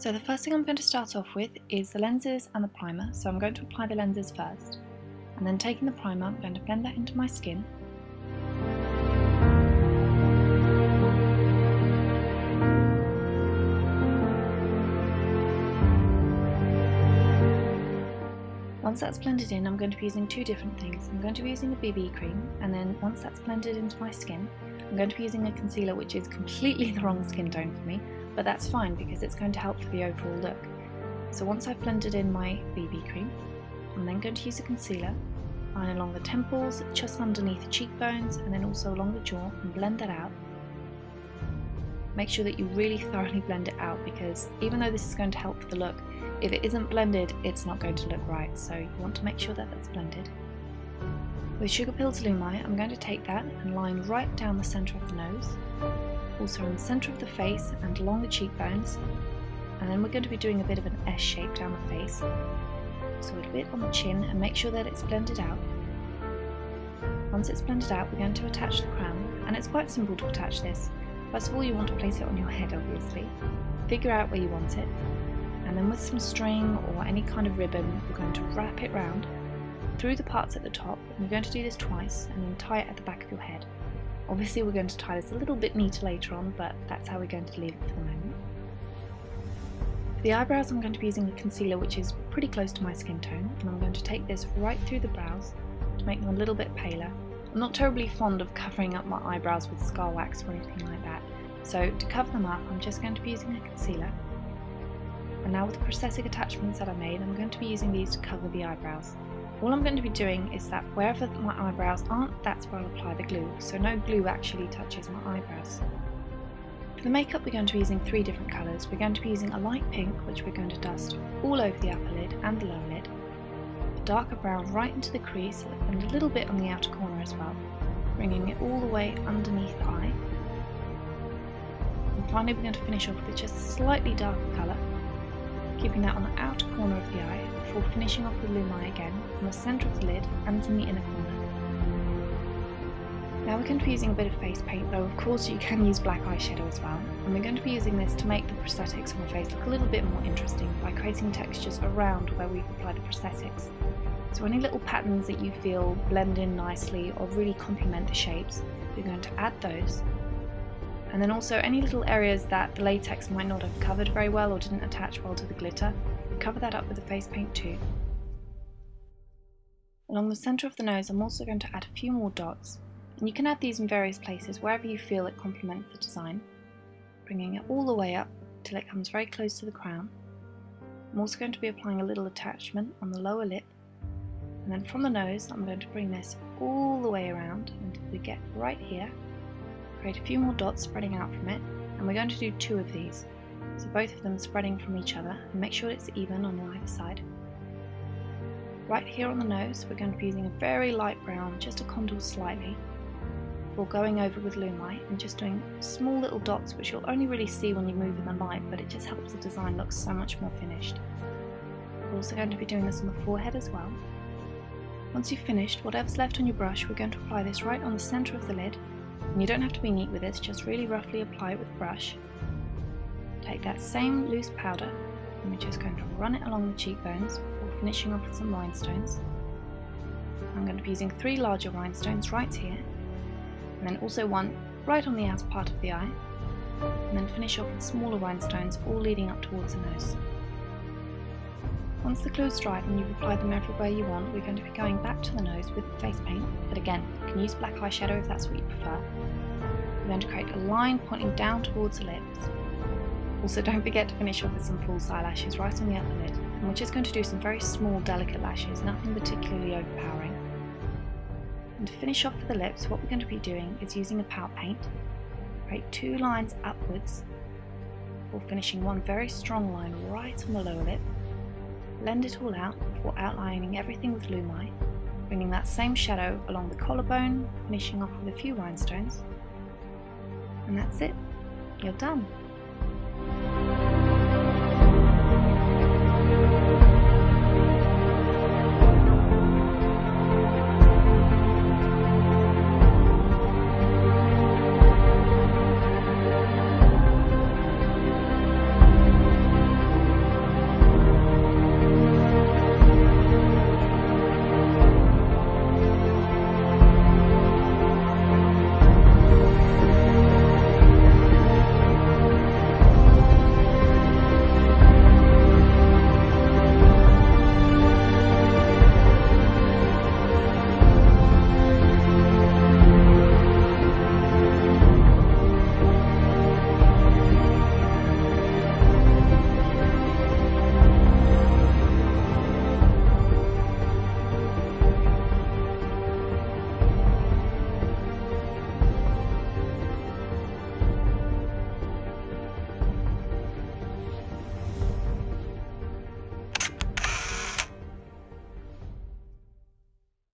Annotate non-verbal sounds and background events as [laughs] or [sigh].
So the first thing I'm going to start off with is the lenses and the primer. So I'm going to apply the lenses first. And then taking the primer, I'm going to blend that into my skin. Once that's blended in, I'm going to be using two different things. I'm going to be using a BB cream, and then once that's blended into my skin, I'm going to be using a concealer which is completely [laughs] the wrong skin tone for me, but that's fine because it's going to help for the overall look. So once I've blended in my BB cream, I'm then going to use a concealer, line along the temples, just underneath the cheekbones, and then also along the jaw, and blend that out. Make sure that you really thoroughly blend it out because even though this is going to help for the look, if it isn't blended, it's not going to look right, so you want to make sure that that's blended. With Sugar Pills Lumi, I'm going to take that and line right down the centre of the nose, also in the centre of the face and along the cheekbones, and then we're going to be doing a bit of an S shape down the face, so a bit on the chin and make sure that it's blended out. Once it's blended out, we're going to attach the crown, and it's quite simple to attach this. First of all, you want to place it on your head, obviously. Figure out where you want it, and then with some string or any kind of ribbon, we're going to wrap it round through the parts at the top, and we're going to do this twice, and then tie it at the back of your head. Obviously we're going to tie this a little bit neater later on, but that's how we're going to leave it for the moment. For the eyebrows I'm going to be using a concealer which is pretty close to my skin tone, and I'm going to take this right through the brows to make them a little bit paler. I'm not terribly fond of covering up my eyebrows with scar wax or anything like that, so to cover them up I'm just going to be using a concealer and now with the prosthetic attachments that I made, I'm going to be using these to cover the eyebrows. All I'm going to be doing is that wherever my eyebrows aren't, that's where I'll apply the glue, so no glue actually touches my eyebrows. For the makeup we're going to be using three different colours. We're going to be using a light pink, which we're going to dust all over the upper lid and the lower lid, a darker brown right into the crease and a little bit on the outer corner as well, bringing it all the way underneath the eye. And finally we're going to finish off with just a slightly darker colour keeping that on the outer corner of the eye before finishing off with Lumi again on the centre of the lid and in the inner corner. Now we're going to be using a bit of face paint, though of course you can use black eyeshadow as well, and we're going to be using this to make the prosthetics on the face look a little bit more interesting by creating textures around where we've applied the prosthetics. So any little patterns that you feel blend in nicely or really complement the shapes, you're going to add those and then also any little areas that the latex might not have covered very well or didn't attach well to the glitter, cover that up with the face paint too. Along the centre of the nose I'm also going to add a few more dots, and you can add these in various places wherever you feel it complements the design, bringing it all the way up till it comes very close to the crown. I'm also going to be applying a little attachment on the lower lip, and then from the nose I'm going to bring this all the way around until we get right here Create a few more dots spreading out from it, and we're going to do two of these. So both of them spreading from each other, and make sure it's even on either side. Right here on the nose, we're going to be using a very light brown, just to contour slightly, before going over with Lumi and just doing small little dots which you'll only really see when you move in the light, but it just helps the design look so much more finished. We're also going to be doing this on the forehead as well. Once you've finished, whatever's left on your brush, we're going to apply this right on the centre of the lid and you don't have to be neat with this, just really roughly apply it with a brush. Take that same loose powder and we're just going to run it along the cheekbones before finishing off with some rhinestones. I'm going to be using three larger rhinestones right here, and then also one right on the outer part of the eye, and then finish off with smaller rhinestones all leading up towards the nose. Once the glue's dried and you've applied them everywhere you want, we're going to be going back to the nose with the face paint, but again, you can use black eyeshadow if that's what you prefer. We're going to create a line pointing down towards the lips. Also don't forget to finish off with some false eyelashes right on the upper lid, and we're just going to do some very small delicate lashes, nothing particularly overpowering. And to finish off for the lips, what we're going to be doing is using a pout paint, create two lines upwards, before finishing one very strong line right on the lower lip, Blend it all out before outlining everything with Lumi, bringing that same shadow along the collarbone, finishing off with a few rhinestones. And that's it, you're done.